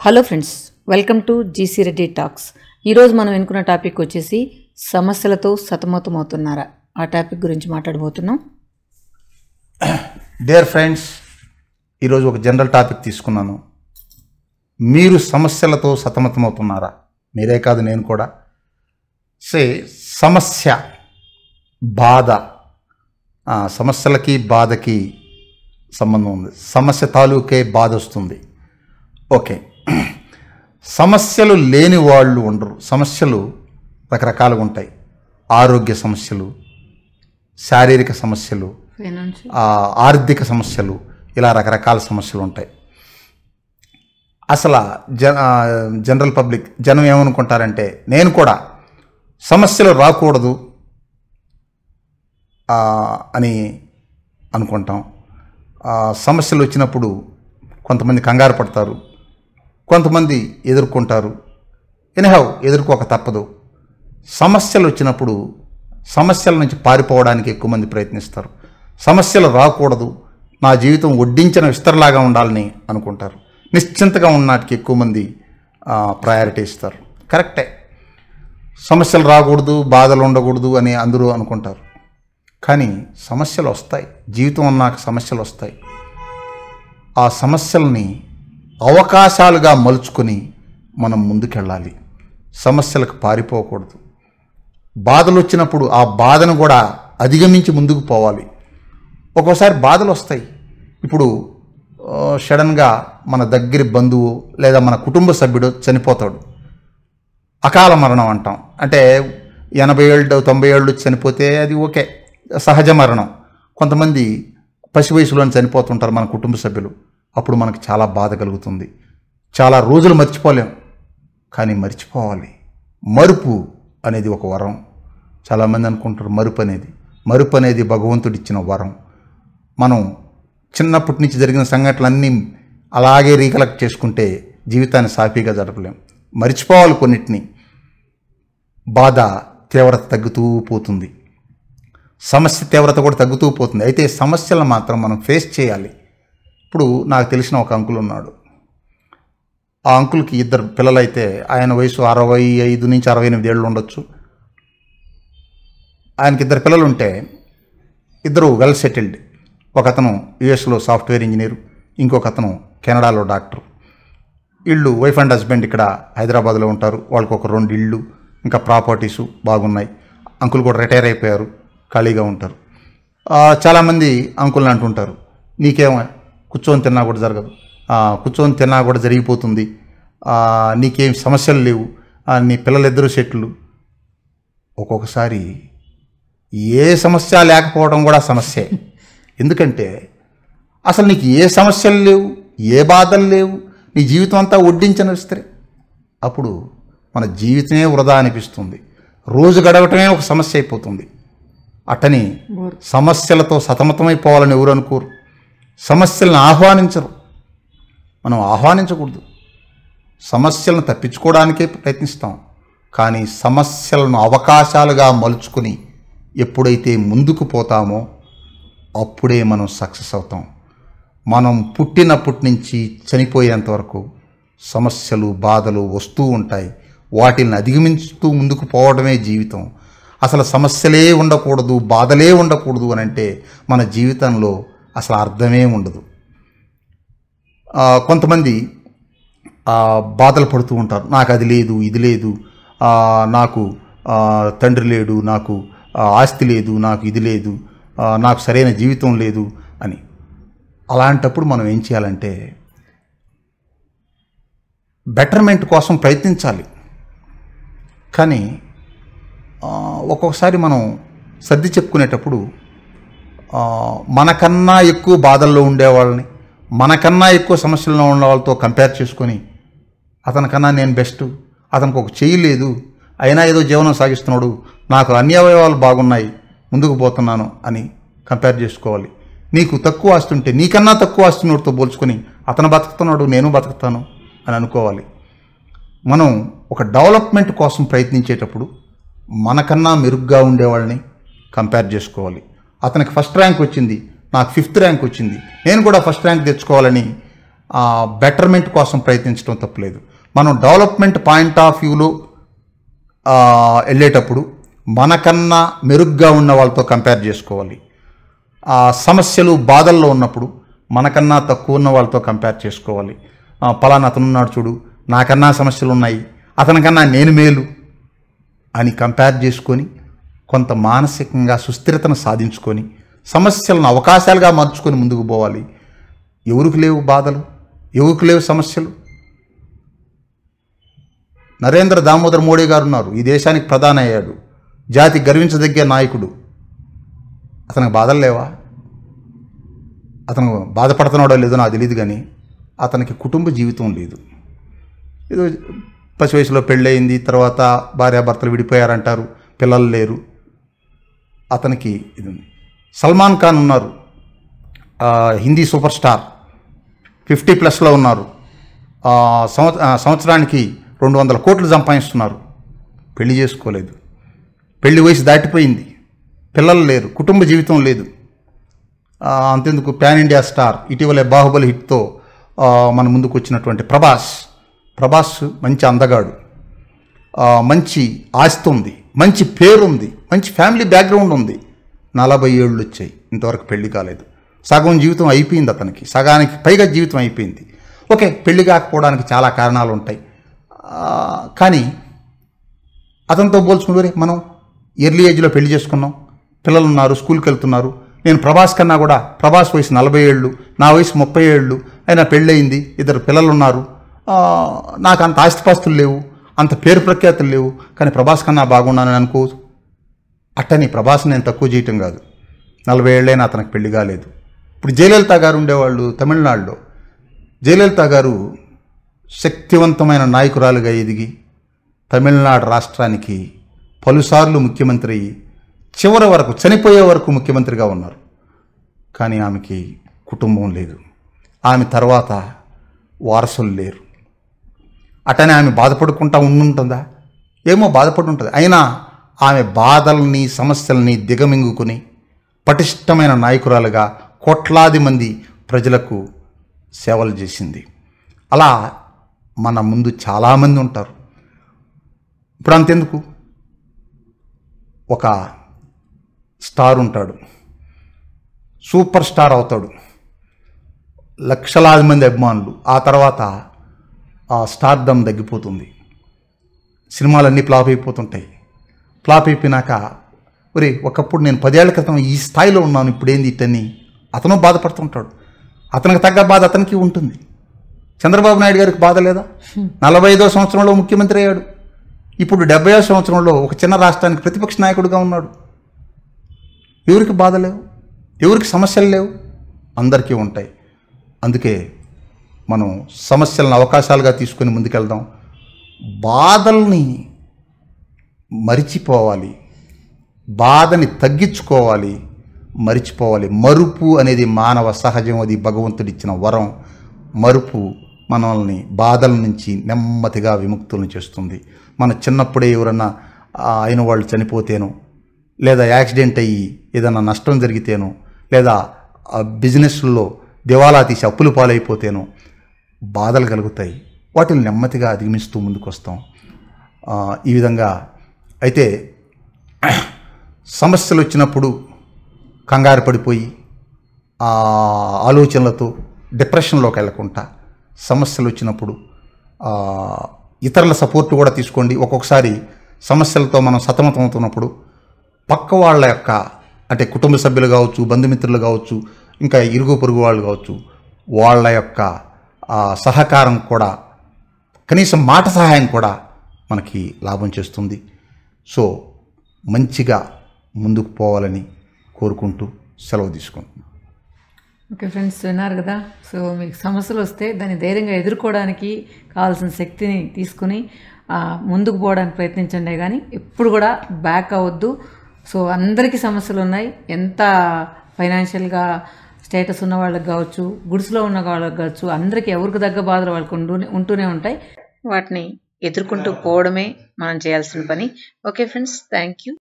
Hello friends welcome to GC Reddy talks. ఈరోజు మనం ఎన్నుకున్న టాపిక్ వచ్చేసి సమస్యలతో సతమతమవుతున్నారా? ఆ టాపిక్ గురించి మాట్లాడబోతున్నాం. డియర్ ఫ్రెండ్స్ ఈరోజు ఒక జనరల్ టాపిక్ తీసుకున్నాను. మీరు సమస్యలతో సతమతమవుతున్నారా? మీరే కాదు నేను కూడా. సే సమస్య బాధ. సమస్యలకి బాధకి సంబంధం ఉంది. సమస్య తాలూకే బాధ వస్తుంది. ఓకే. సమస్యలు లేని వాళ్ళు ఉండరు. సమస్యలు రకరకాలుగా ఉంటాయి. ఆరోగ్య సమస్యలు శారీరక సమస్యలు ఆర్థిక సమస్యలు ఇలా రకరకాల సమస్యలు ఉంటాయి. అసలు జ ఆ, జనరల్ పబ్లిక్ జనం ఏమనుకుంటారంటే నేను కూడా సమస్యలు రాకూడదు అని అనుకుంటాం. సమస్యలు వచ్చినప్పుడు కొంతమంది కంగారు పడతారు. కొంతమంది ఎదుర్కొంటారు. ఎనిహౌ ఎదుర్కోక తప్పదు. సమస్యలు వచ్చినప్పుడు సమస్యల నుంచి పారిపోవడానికి ఎక్కువ మంది ప్రయత్నిస్తారు. సమస్యలు రాకూడదు. నా జీవితం వడ్డించిన విస్తరలాగా ఉండాలని అనుకుంటారు. నిశ్చింతగా ఉన్నటికి ఎక్కువ మంది ప్రయారిటీ ఇస్తారు. కరెక్టే. సమస్యలు రాకూడదు బాధలు ఉండకూడదు అని అందరూ అనుకుంటారు. కానీ సమస్యలు వస్తాయి. జీవితం అన్నాక సమస్యలు వస్తాయి. ఆ సమస్యల్ని అవకాశాలుగా మలుచుకొని మనం ముందుకెళ్ళాలి. సమస్యలకు పారిపోకూడదు. బాధలు వచ్చినప్పుడు ఆ బాధను కూడా అధిగమించి ముందుకు పోవాలి. ఒక్కోసారి బాధలు వస్తాయి ఇప్పుడు సడన్గా మన దగ్గరి బంధువు లేదా మన కుటుంబ సభ్యుడు చనిపోతాడు. అకాల మరణం అంటాం. అంటే ఎనభై ఏళ్ళు తొంభై ఏళ్ళు చనిపోతే అది ఓకే. సహజ మరణం. కొంతమంది పసి వయసులోనే చనిపోతుంటారు మన కుటుంబ సభ్యులు. అప్పుడు మనకు చాలా బాధ కలుగుతుంది. చాలా రోజులు మర్చిపోలేం. కానీ మర్చిపోవాలి. మరుపు అనేది ఒక వరం. చాలామంది అనుకుంటారు మరుపు అనేది. మరుపు అనేది భగవంతుడిచ్చిన వరం. మనం చిన్నప్పటి నుంచి జరిగిన సంఘటనలన్నీ అలాగే రీకలెక్ట్ చేసుకుంటే జీవితాన్ని సాఫీగా జరపలేం. మర్చిపోవాలి కొన్నిటిని. బాధ తీవ్రత తగ్గుతూ పోతుంది. సమస్య తీవ్రత కూడా తగ్గుతూ పోతుంది. అయితే సమస్యలను మాత్రం మనం ఫేస్ చేయాలి. ఇప్పుడు నాకు తెలిసిన ఒక అంకుల్ ఉన్నాడు. ఆ అంకుల్కి ఇద్దరు పిల్లలైతే ఆయన వయసు అరవై ఐదు నుంచి అరవై ఎనిమిది ఏళ్ళు ఉండొచ్చు. ఆయనకి ఇద్దరు పిల్లలు ఉంటే ఇద్దరు వెల్ సెటిల్డ్ ఒక అతను యుఎస్లో సాఫ్ట్వేర్ ఇంజనీర్ ఇంకొక అతను కెనడాలో డాక్టర్. ఇళ్ళు వైఫ్ అండ్ హస్బెండ్ ఇక్కడ హైదరాబాద్లో ఉంటారు. వాళ్ళకి ఒక రెండు ఇళ్ళు ఇంకా ప్రాపర్టీసు బాగున్నాయి. అంకుల్ కూడా రిటైర్ అయిపోయారు ఖాళీగా ఉంటారు. చాలామంది అంకుల్ని అంటుంటారు నీకేమో కూర్చొని తిన్నా కూడా జరగదు. కూర్చొని తిన్నా కూడా జరిగిపోతుంది. నీకేం సమస్యలు లేవు. నీ పిల్లలిద్దరూ సెట్లు ఒక్కొక్కసారి ఏ సమస్య లేకపోవడం కూడా సమస్యే. ఎందుకంటే అసలు నీకు ఏ సమస్యలు లేవు ఏ బాధలు లేవు నీ జీవితం అంతా వడ్డించిన విస్తరే అప్పుడు మన జీవితమే వృధా అనిపిస్తుంది. రోజు గడవటమే ఒక సమస్య అయిపోతుంది. అట్టని సమస్యలతో సతమతమైపోవాలని ఎవరు అనుకోరు. సమస్యలను ఆహ్వానించరు. మనం ఆహ్వానించకూడదు. సమస్యలను తప్పించుకోవడానికే ప్రయత్నిస్తాం. కానీ సమస్యలను అవకాశాలుగా మలుచుకొని ఎప్పుడైతే ముందుకు పోతామో అప్పుడే మనం సక్సెస్ అవుతాం. మనం పుట్టినప్పటి నుంచి చనిపోయేంత వరకు సమస్యలు బాధలు వస్తూ ఉంటాయి. వాటిని అధిగమించుతూ ముందుకు పోవడమే జీవితం. అసలు సమస్యలే ఉండకూడదు బాధలే ఉండకూడదు అని అంటే మన జీవితంలో అసలు అర్థమే ఉండదు. కొంతమంది బాధలు పడుతూ ఉంటారు. నాకు అది లేదు ఇది లేదు నాకు తండ్రి లేడు నాకు ఆస్తి లేదు నాకు ఇది లేదు నాకు సరైన జీవితం లేదు అని. అలాంటప్పుడు మనం ఏం చేయాలంటే బెటర్మెంట్ కోసం ప్రయత్నించాలి. కానీ ఒక్కొక్కసారి మనం సర్ది చెప్పుకునేటప్పుడు మనకన్నా ఎక్కువ బాధల్లో ఉండేవాళ్ళని మనకన్నా ఎక్కువ సమస్యల్లో ఉన్న వాళ్ళతో కంపేర్ చేసుకొని అతనికన్నా నేను బెస్ట్ అతనికి ఒక చెయ్యి లేదు అయినా ఏదో జీవనం సాగిస్తున్నాడు నాకు అన్ని అవయవాలు బాగున్నాయి ముందుకు పోతున్నాను అని కంపేర్ చేసుకోవాలి. నీకు తక్కువ ఆస్తి ఉంటే నీకన్నా తక్కువ ఆస్తున్నోడితో పోల్చుకొని అతను బతుకుతున్నాడు నేను బతుకుతాను అని అనుకోవాలి. మనం ఒక డెవలప్మెంట్ కోసం ప్రయత్నించేటప్పుడు మనకన్నా మెరుగ్గా ఉండేవాళ్ళని కంపేర్ చేసుకోవాలి. అతనికి ఫస్ట్ ర్యాంక్ వచ్చింది. నాకు ఫిఫ్త్ ర్యాంక్ వచ్చింది. నేను కూడా ఫస్ట్ ర్యాంక్ తెచ్చుకోవాలని బెటర్మెంట్ కోసం ప్రయత్నించడం తప్పులేదు. మనం డెవలప్మెంట్ పాయింట్ ఆఫ్ వ్యూలో వెళ్ళేటప్పుడు మనకన్నా మెరుగ్గా ఉన్న వాళ్ళతో కంపేర్ చేసుకోవాలి. ఆ సమస్యలు బాధల్లో ఉన్నప్పుడు మనకన్నా తక్కువ ఉన్న వాళ్ళతో కంపేర్ చేసుకోవాలి. పలానా అతను ఉన్నాడు చూడు నాకన్నా సమస్యలు ఉన్నాయి అతనికన్నా నేను మేలు అని కంపేర్ చేసుకొని కొంత మానసికంగా సుస్థిరతను సాధించుకొని సమస్యలను అవకాశాలుగా మార్చుకొని ముందుకు పోవాలి. ఎవరికి లేవు బాధలు? ఎవరికి లేవు సమస్యలు? నరేంద్ర దామోదర్ మోడీ గారు ఉన్నారు. ఈ దేశానికి ప్రధాన అయ్యాడు జాతి గర్వించదగ్గ నాయకుడు. అతనికి బాధలు లేవా? అతను బాధపడుతున్నాడో లేదో నాకు తెలియదు కానీ అతనికి కుటుంబ జీవితం లేదు. ఏదో పసి వయసులో పెళ్ళయింది తర్వాత భార్యాభర్తలు విడిపోయారంటారు పిల్లలు లేరు. అతనికి ఇది ఉంది. సల్మాన్ ఖాన్ ఉన్నారు. Hindi super star. ఫిఫ్టీ ప్లస్లో ఉన్నారు. ఆ, సంవత్సరానికి రెండు వందల కోట్లు సంపాదిస్తున్నారు. పెళ్ళి చేసుకోలేదు. పెళ్ళి వయసు దాటిపోయింది. పిల్లలు లేరు. కుటుంబ జీవితం లేదు. అంతెందుకు ప్యాన్ ఇండియా స్టార్. ఇటీవలే బాహుబలి హిట్తో మన ముందుకు వచ్చినటువంటి ప్రభాస్. ప్రభాస్ మంచి అందగాడు. మంచి ఆస్తి ఉంది. మంచి పేరుంది. మంచి ఫ్యామిలీ బ్యాక్గ్రౌండ్ ఉంది. నలభై ఏళ్ళు వచ్చాయి. ఇంతవరకు పెళ్ళి కాలేదు. సగం జీవితం అయిపోయింది అతనికి. సగానికి పైగా జీవితం అయిపోయింది. ఓకే పెళ్ళి కాకపోవడానికి చాలా కారణాలు ఉంటాయి. కానీ అతనితో పోల్చుకుంటే మనం ఎర్లీ ఏజ్లో పెళ్ళి చేసుకున్నాం. పిల్లలు ఉన్నారు స్కూల్కి వెళ్తున్నారు. నేను ప్రభాస్ కన్నా కూడా ప్రభాస్ వయసు నలభై ఏళ్ళు నా వయసు ముప్పై ఏళ్ళు. అయినా పెళ్ళయింది ఇద్దరు పిల్లలు ఉన్నారు నాకు అంత ఆస్తిపాస్తులు లేవు అంత పేరు ప్రఖ్యాతులు లేవు. కానీ ప్రభాస్ కన్నా బాగున్నానని అనుకోవచ్చు అట్టని ప్రభాస్ నేను తక్కువ చేయటం కాదు. నలభై ఏళ్ళైనా అతనికి పెళ్ళి కాలేదు. ఇప్పుడు జయలలిత గారు ఉండేవాళ్ళు తమిళనాడులో. జయలలిత గారు శక్తివంతమైన నాయకురాలుగా ఎదిగి తమిళనాడు రాష్ట్రానికి పలుసార్లు ముఖ్యమంత్రి అయ్యి చివరి వరకు చనిపోయే వరకు ముఖ్యమంత్రిగా ఉన్నారు. కానీ ఆమెకి కుటుంబం లేదు. ఆమె తర్వాత వారసులు లేరు. అటనే ఆమె బాధపడుకుంటా ఉండుంటుందా? ఏమో బాధపడి ఉంటుంది అయినా ఆమె బాధల్ని సమస్యల్ని దిగమింగుకుని పటిష్టమైన నాయకురాలుగా కోట్లాది మంది ప్రజలకు సేవలు చేసింది. అలా మన ముందు చాలామంది ఉంటారు. ఇప్పుడు అంతెందుకు? ఒక స్టార్ ఉంటాడు. సూపర్ స్టార్ అవుతాడు. లక్షలాది మంది అభిమానులు. ఆ తర్వాత ఆ స్టార్డమ్ తగ్గిపోతుంది. సినిమాలన్నీ ఫ్లాప్ అయిపోతుంటాయి. ఫ్లాప్ అయిపోయినాక ఒరే ఒకప్పుడు నేను పదేళ్ళ క్రితం ఈ స్థాయిలో ఉన్నాను ఇప్పుడు ఏంది ఇట్టని? అతను బాధపడుతుంటాడు. అతనికి తగ్గ బాధ అతనికి ఉంటుంది. చంద్రబాబు నాయుడు గారికి బాధ లేదా? నలభై ఐదో సంవత్సరంలో ముఖ్యమంత్రి అయ్యాడు. ఇప్పుడు డెబ్బై సంవత్సరంలో ఒక చిన్న రాష్ట్రానికి ప్రతిపక్ష నాయకుడిగా ఉన్నాడు. ఎవరికి బాధ లేవు? ఎవరికి సమస్యలు లేవు? అందరికీ ఉంటాయి. అందుకే మనం సమస్యలను అవకాశాలుగా తీసుకొని ముందుకెళ్దాం. బాధల్ని మరిచిపోవాలి. బాధని తగ్గించుకోవాలి. మరిచిపోవాలి. మరుపు అనేది మానవ సహజం అది భగవంతుడిచ్చిన వరం. మరుపు మనల్ని బాధల నుంచి నెమ్మదిగా విముక్తులను చేస్తుంది. మన చిన్నప్పుడే ఎవరన్నా అయిన వాళ్ళు చనిపోతేనో లేదా యాక్సిడెంట్ అయ్యి ఏదైనా నష్టం జరిగితేనో లేదా బిజినెస్లో దివాలా తీసి అప్పులు పాలైపోతేనో బాధలు కలుగుతాయి. వాటిని నెమ్మదిగా అధిగమిస్తూ ముందుకు వస్తాం ఈ విధంగా అయితే సమస్యలు వచ్చినప్పుడు కంగారు పడిపోయి ఆ ఆలోచనలతో డిప్రెషన్లోకి వెళ్ళకుండా సమస్యలు వచ్చినప్పుడు ఇతరుల సపోర్ట్ కూడా తీసుకోండి. ఒక్కొక్కసారి సమస్యలతో మనం సతమతమవుతున్నప్పుడు పక్క వాళ్ళ యొక్క అంటే కుటుంబ సభ్యులు కావచ్చు బంధుమిత్రులు కావచ్చు ఇంకా ఇరుగు పొరుగు వాళ్ళు కావచ్చు వాళ్ళ యొక్క సహకారం కూడా కనీసం మాట సహాయం కూడా మనకి లాభం చేస్తుంది. సో మంచిగా ముందుకు పోవాలని కోరుకుంటూ సెలవు తీసుకుంటున్నాను ఓకే ఫ్రెండ్స్ విన్నారు కదా? సో మీకు సమస్యలు వస్తే దాన్ని ధైర్యంగా ఎదుర్కోవడానికి కావాల్సిన శక్తిని తీసుకుని ముందుకు పోవడానికి ప్రయత్నించండి. కానీ ఎప్పుడు కూడా బ్యాక్ అవ్వద్దు. సో అందరికీ సమస్యలు ఉన్నాయి. ఎంత ఫైనాన్షియల్గా స్టేటస్ ఉన్న వాళ్ళకి కావచ్చు గుడిసులో ఉన్న వాళ్ళకి కావచ్చు అందరికీ ఎవరికి దగ్గర బాధలు వాళ్ళకు ఉంటూనే ఉంటూనే ఉంటాయి. వాటిని ఎదుర్కొంటూ పోవడమే మనం చేయాల్సిన పని. Okay friends thank you